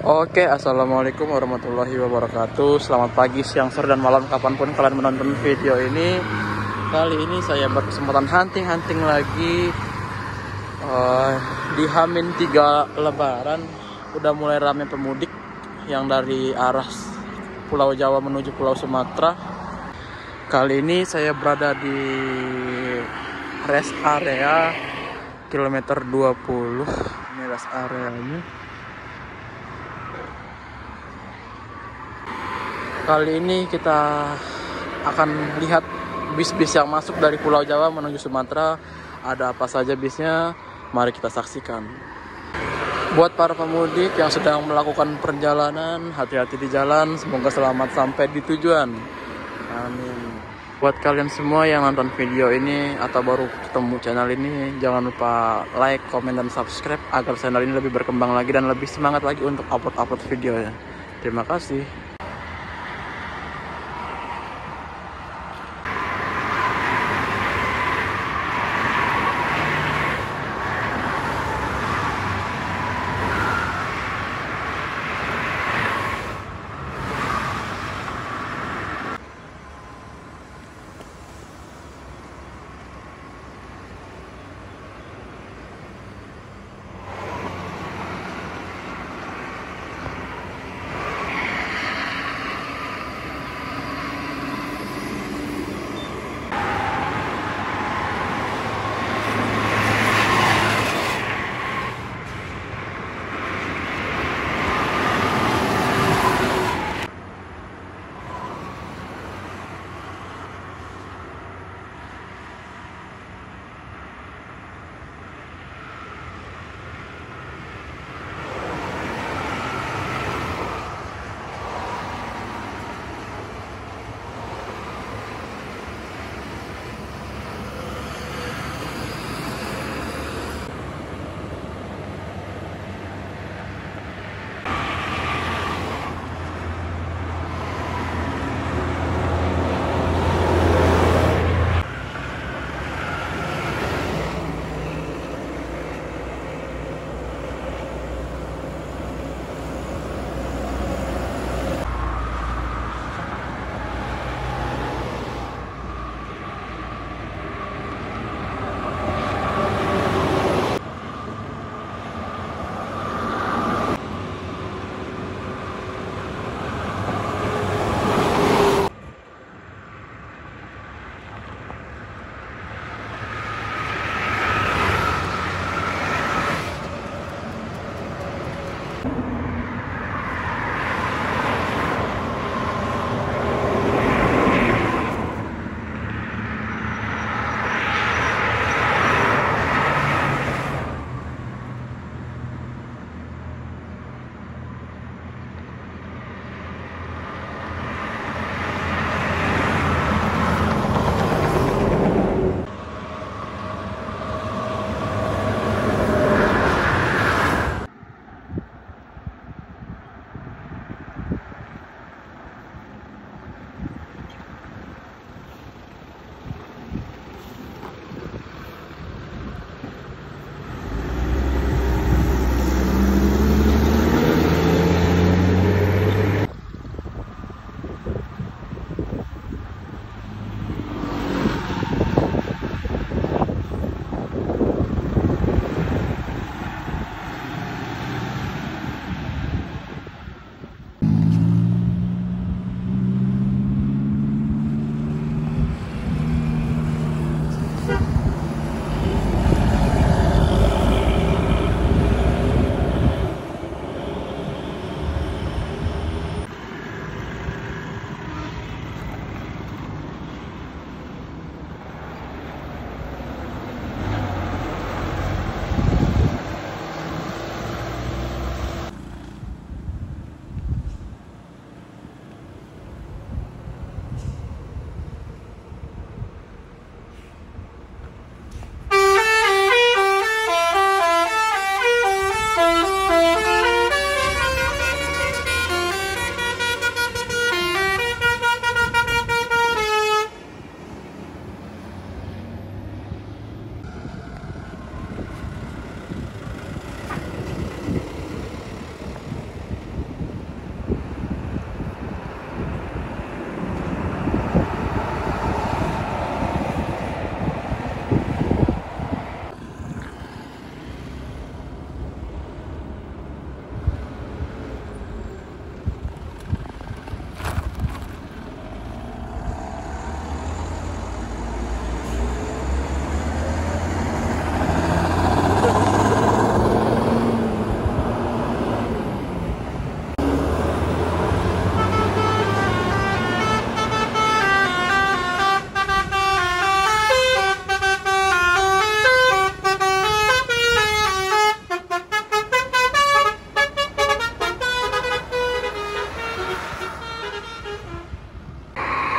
Oke, assalamualaikum warahmatullahi wabarakatuh. Selamat pagi, siang, sore, dan malam kapan pun kalian menonton video ini. Kali ini saya berkesempatan hunting-hunting lagi uh, di Hamin 3 Lebaran. Udah mulai ramai pemudik yang dari arah Pulau Jawa menuju Pulau Sumatera. Kali ini saya berada di rest area kilometer 20. Ini rest areanya. Kali ini kita akan lihat bis-bis yang masuk dari Pulau Jawa menuju Sumatera. Ada apa saja bisnya? Mari kita saksikan. Buat para pemudik yang sedang melakukan perjalanan, hati-hati di jalan. Semoga selamat sampai di tujuan. Amin. Buat kalian semua yang nonton video ini atau baru ketemu channel ini, jangan lupa like, komen, dan subscribe agar channel ini lebih berkembang lagi dan lebih semangat lagi untuk upload-upload videonya. Terima kasih.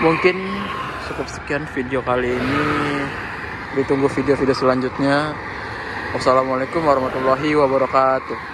Mungkin cukup sekian video kali ini. Ditunggu video-video selanjutnya. Wassalamualaikum warahmatullahi wabarakatuh